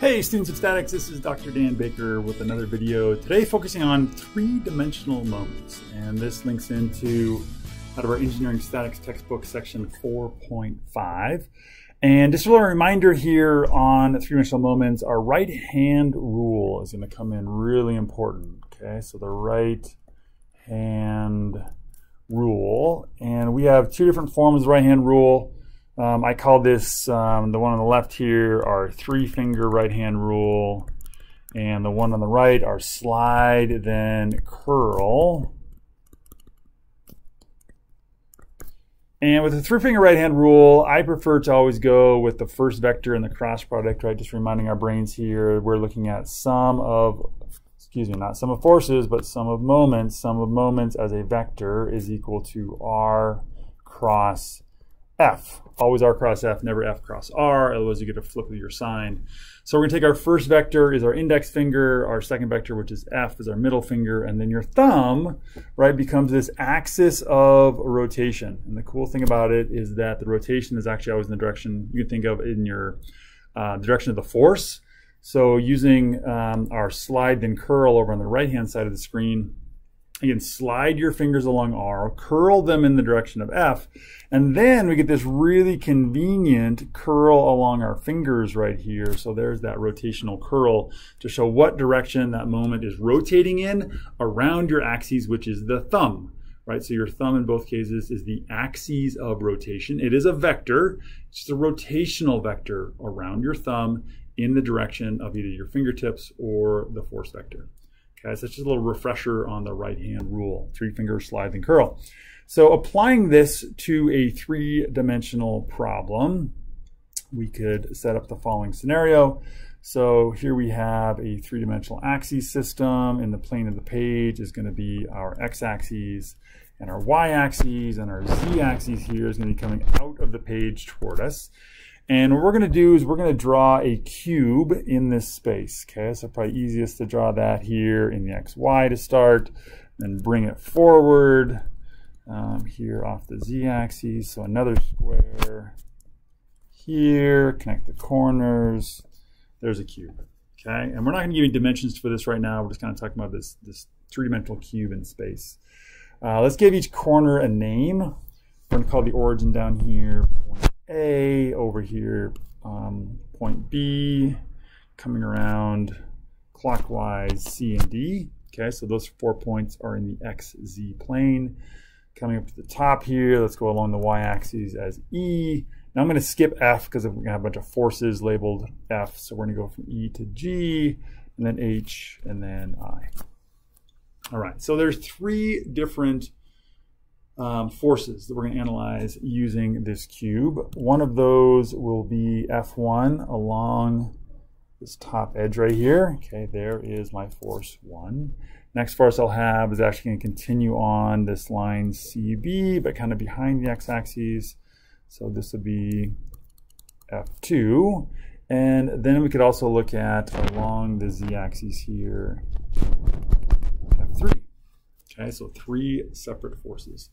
Hey students of statics, this is Dr. Dan Baker with another video. Today focusing on three-dimensional moments and this links into out of our engineering statics textbook section 4.5. And just a little reminder here on three-dimensional moments, our right hand rule is going to come in really important. Okay, so the right hand rule. And we have two different forms of right hand rule. Um, I call this, um, the one on the left here, our three finger right hand rule. And the one on the right, our slide, then curl. And with the three finger right hand rule, I prefer to always go with the first vector and the cross product, right? Just reminding our brains here, we're looking at sum of, excuse me, not sum of forces, but sum of moments. Sum of moments as a vector is equal to R cross F. Always R cross F, never F cross R, otherwise you get a flip of your sign. So we're gonna take our first vector is our index finger, our second vector, which is F, is our middle finger, and then your thumb, right, becomes this axis of rotation. And the cool thing about it is that the rotation is actually always in the direction you think of in your uh, direction of the force. So using um, our slide then curl over on the right-hand side of the screen, Again, slide your fingers along R, curl them in the direction of F, and then we get this really convenient curl along our fingers right here. So there's that rotational curl to show what direction that moment is rotating in around your axes, which is the thumb. Right, so your thumb in both cases is the axis of rotation. It is a vector, it's just a rotational vector around your thumb in the direction of either your fingertips or the force vector. Okay, so it's just a little refresher on the right hand rule, three finger slide and curl. So applying this to a three dimensional problem, we could set up the following scenario. So here we have a three dimensional axis system. In the plane of the page is going to be our x axis and our y axis and our z axis here is going to be coming out of the page toward us. And what we're going to do is we're going to draw a cube in this space. Okay, so probably easiest to draw that here in the xy to start, then bring it forward um, here off the z-axis. So another square here, connect the corners. There's a cube. Okay, and we're not going to give you dimensions for this right now. We're just kind of talking about this, this three-dimensional cube in space. Uh, let's give each corner a name. We're going to call the origin down here point a, over here, um, point B, coming around clockwise C and D. Okay, so those four points are in the XZ plane. Coming up to the top here, let's go along the y-axis as E. Now I'm going to skip F because we're to have a bunch of forces labeled F. So we're going to go from E to G, and then H, and then I. All right, so there's three different um, forces that we're going to analyze using this cube. One of those will be F1 along this top edge right here. Okay, there is my force 1. Next force I'll have is actually going to continue on this line CB, but kind of behind the x-axis. So this would be F2. And then we could also look at along the z-axis here, F3. Okay, so three separate forces.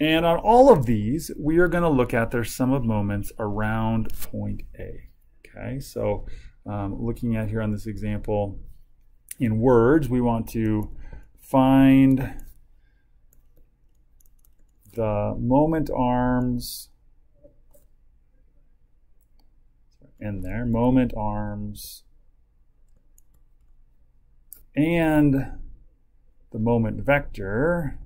And on all of these, we are going to look at their sum of moments around point A. Okay, so um, looking at here on this example, in words, we want to find the moment arms in there, moment arms, and the moment vector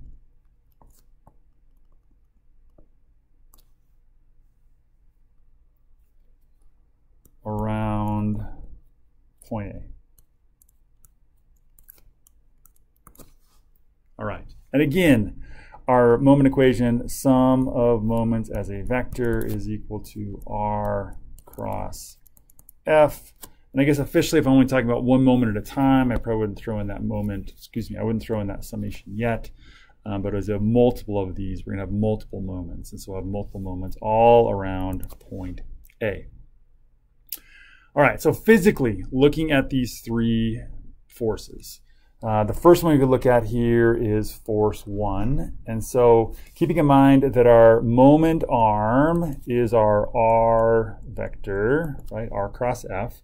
around point A. All right, and again, our moment equation, sum of moments as a vector is equal to R cross F and I guess officially, if I'm only talking about one moment at a time, I probably wouldn't throw in that moment, excuse me, I wouldn't throw in that summation yet. Um, but as a multiple of these, we're going to have multiple moments. And so we'll have multiple moments all around point A. All right, so physically, looking at these three forces. Uh, the first one we could look at here is force one. And so keeping in mind that our moment arm is our R vector, right, R cross F.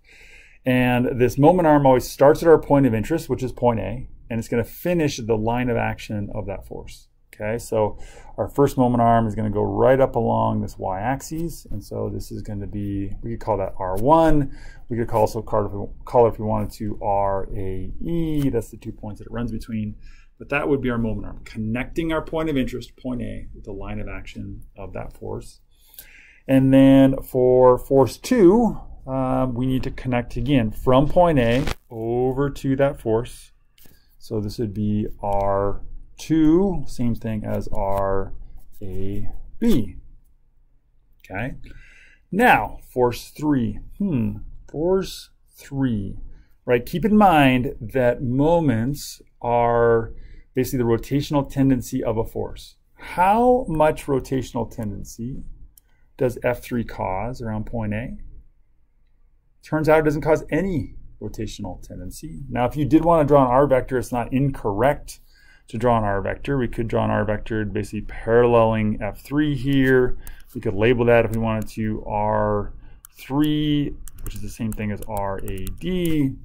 And this moment arm always starts at our point of interest, which is point A, and it's going to finish the line of action of that force. Okay, so our first moment arm is going to go right up along this y-axis, and so this is going to be, we could call that R1. We could also call it, if we, call it if we wanted to RAE. That's the two points that it runs between. But that would be our moment arm, connecting our point of interest, point A, with the line of action of that force. And then for force 2, um, we need to connect again from point A over to that force. So this would be R 2, same thing as RAB. Okay. Now, force 3. Hmm, force 3. Right, keep in mind that moments are basically the rotational tendency of a force. How much rotational tendency does F3 cause around point A? Turns out it doesn't cause any rotational tendency. Now, if you did want to draw an R vector, it's not incorrect to draw an R vector. We could draw an R vector basically paralleling F3 here. We could label that if we wanted to R3, which is the same thing as RAD.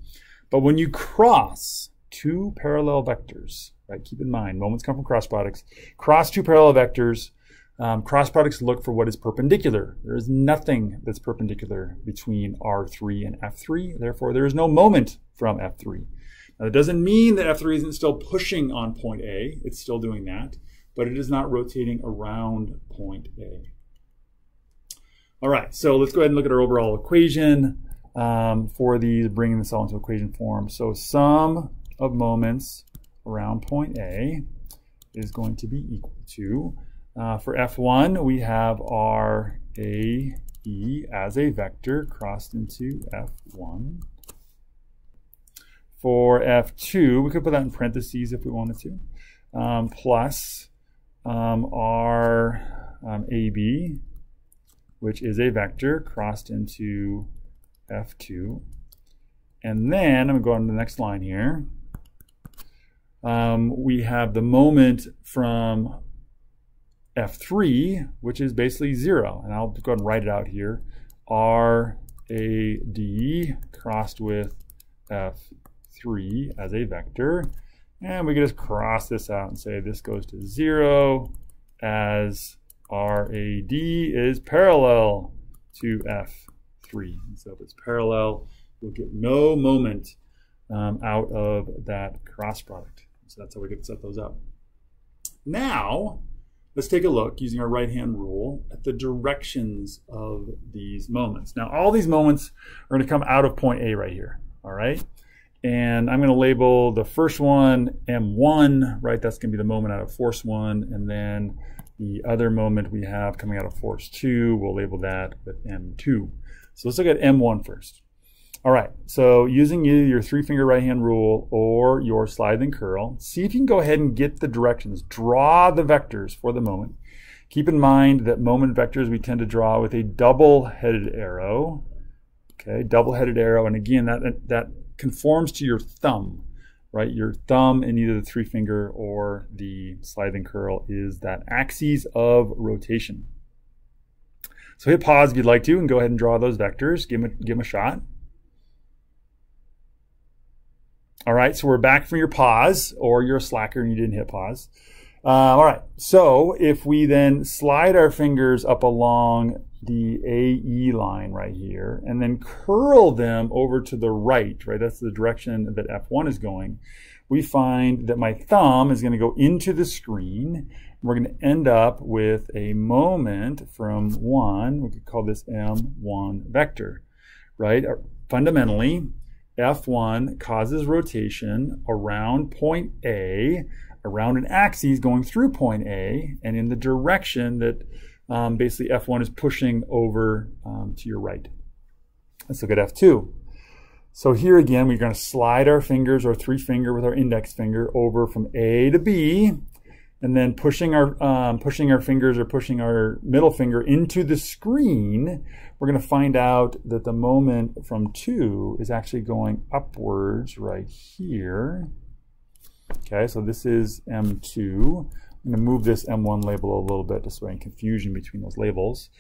But when you cross two parallel vectors, right, keep in mind, moments come from cross products, cross two parallel vectors, um, cross products look for what is perpendicular. There is nothing that's perpendicular between R3 and F3. Therefore, there is no moment from F3. Now, that doesn't mean that F3 isn't still pushing on point A. It's still doing that, but it is not rotating around point A. All right, so let's go ahead and look at our overall equation um, for these, bringing this all into equation form. So sum of moments around point A is going to be equal to, uh, for F1, we have R A, E as a vector crossed into F1 for F2, we could put that in parentheses if we wanted to, um, plus um, um, AB, which is a vector crossed into F2. And then, I'm going to go on the next line here. Um, we have the moment from F3, which is basically zero. And I'll go ahead and write it out here. R, A, D crossed with F 3 as a vector. And we can just cross this out and say this goes to 0 as RAD is parallel to F3. And so if it's parallel, we'll get no moment um, out of that cross product. So that's how we to set those up. Now, let's take a look using our right-hand rule at the directions of these moments. Now, all these moments are going to come out of point A right here, all right? And I'm going to label the first one M1, right? That's going to be the moment out of force one. And then the other moment we have coming out of force two, we'll label that with M2. So let's look at M1 first. All right, so using either your three finger right hand rule or your slide and curl, see if you can go ahead and get the directions. Draw the vectors for the moment. Keep in mind that moment vectors we tend to draw with a double headed arrow. Okay, double headed arrow. And again, that, that conforms to your thumb, right? Your thumb in either the three finger or the slide and curl is that axis of rotation. So hit pause if you'd like to and go ahead and draw those vectors. Give them a, give them a shot. All right, so we're back from your pause, or you're a slacker and you didn't hit pause. Uh, all right, so if we then slide our fingers up along the AE line right here and then curl them over to the right, right? That's the direction that F1 is going. We find that my thumb is going to go into the screen. We're going to end up with a moment from 1. We could call this M1 vector, right? Uh, fundamentally, F1 causes rotation around point A, around an axis going through point A, and in the direction that um, basically F1 is pushing over um, to your right. Let's look at F2. So here again, we're going to slide our fingers, our three finger with our index finger over from A to B, and then pushing our um, pushing our fingers or pushing our middle finger into the screen, we're going to find out that the moment from 2 is actually going upwards right here. Okay, so this is M2. I'm going to move this M1 label a little bit just so I confusion between those labels.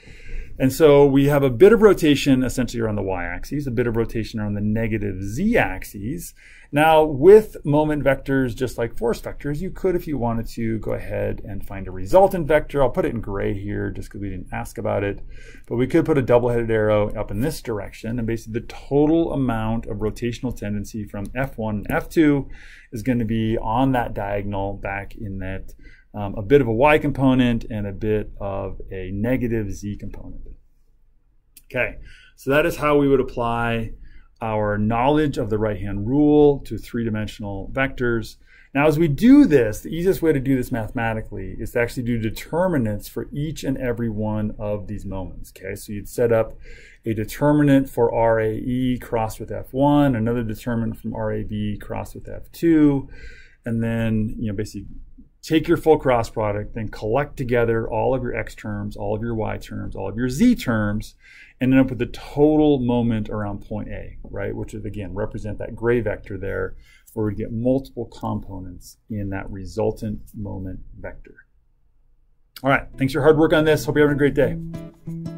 And so we have a bit of rotation essentially around the y-axis, a bit of rotation around the negative z-axis. Now with moment vectors, just like force vectors, you could, if you wanted to, go ahead and find a resultant vector. I'll put it in gray here just because we didn't ask about it. But we could put a double-headed arrow up in this direction and basically the total amount of rotational tendency from F1 and F2 is going to be on that diagonal back in that um, a bit of a y component and a bit of a negative z component. Okay, so that is how we would apply our knowledge of the right-hand rule to three-dimensional vectors. Now, as we do this, the easiest way to do this mathematically is to actually do determinants for each and every one of these moments. Okay, so you'd set up a determinant for RAE crossed with F1, another determinant from RAB crossed with F2, and then you know basically take your full cross product, then collect together all of your x terms, all of your y terms, all of your z terms, and end up with the total moment around point A, right? Which would again represent that gray vector there, where we get multiple components in that resultant moment vector. All right, thanks for your hard work on this. Hope you're having a great day.